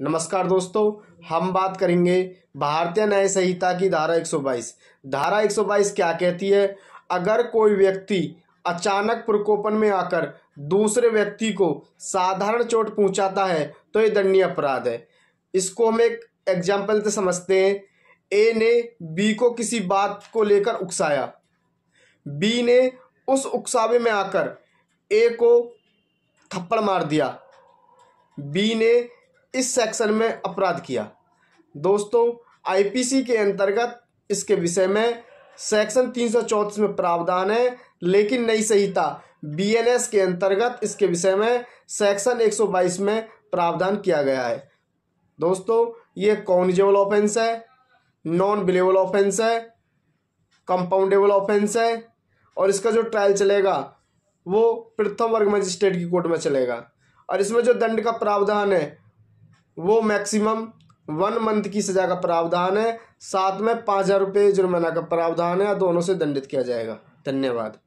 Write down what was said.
नमस्कार दोस्तों, हम बात करेंगे भारतीय न्याय संहिता की धारा 122 धारा 122 क्या कहती है? अगर कोई व्यक्ति अचानक प्रकोपन में आकर दूसरे व्यक्ति को साधारण चोट पहुंचाता है तो ये दंडनीय अपराध है। इसको हम एक एग्ज़ाम्पल से समझते हैं। ए ने बी को किसी बात को लेकर उकसाया। बी ने उस उकसावे में आकर ए को थप्पड़ मार दिया। बी ने इस सेक्शन में अपराध किया। दोस्तों आईपीसी के अंतर्गत इसके विषय में सेक्शन तीन में प्रावधान है, लेकिन नई संहिता बीएनएस के अंतर्गत इसके विषय में सेक्शन 122 में प्रावधान किया गया है। दोस्तों, ये कॉनिजेबल ऑफेंस है, नॉन बिलेबल ऑफेंस है, कंपाउंडेबल ऑफेंस है, और इसका जो ट्रायल चलेगा, वो प्रथम वर्ग मजिस्ट्रेट की कोर्ट में चलेगा। और इसमें जो दंड का प्रावधान है वो मैक्सिमम वन मंथ की सज़ा का प्रावधान है। साथ में पाँच हज़ार रुपये जुर्माना का प्रावधान है। दोनों से दंडित किया जाएगा। धन्यवाद।